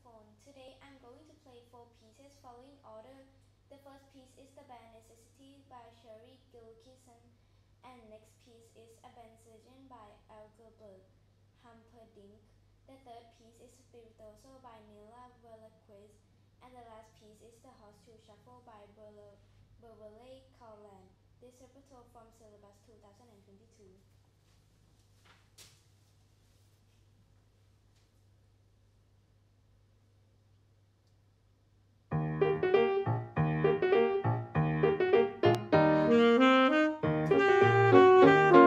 Today I'm going to play four pieces following order. The first piece is the Bare Necessity by Sherry Gilkyson, and next piece is Abendsegen by Engelbert Humperdinck. The third piece is Spirituoso by Nila Velazquez, and the last piece is the Horseshoe Shuffle by Beverley Carlin. This repertoire from syllabus 2022. Música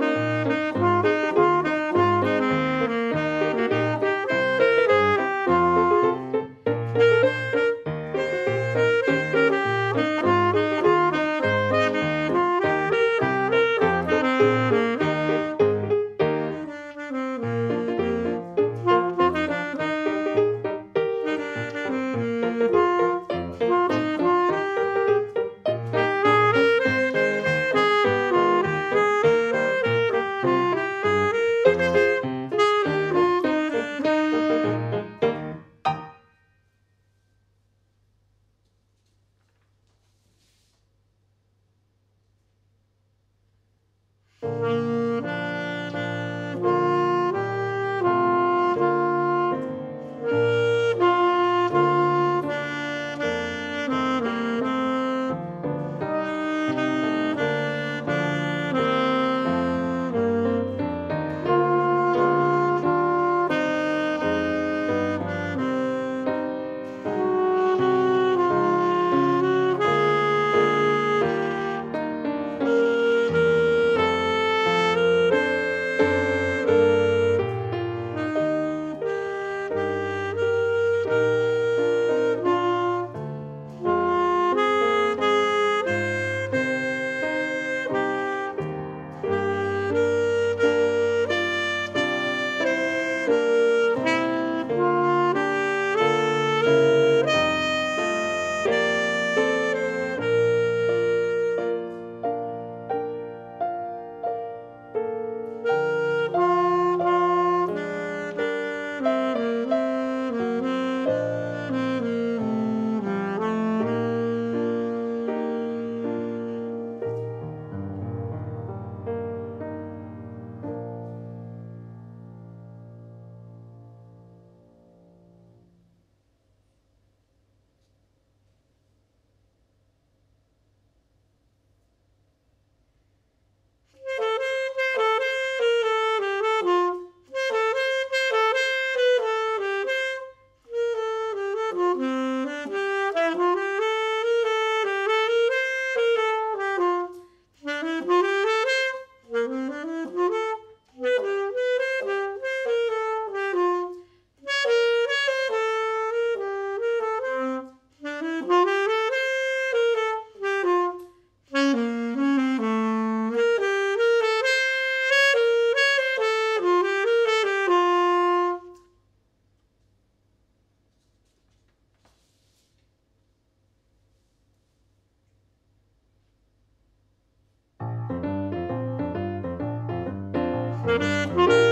Música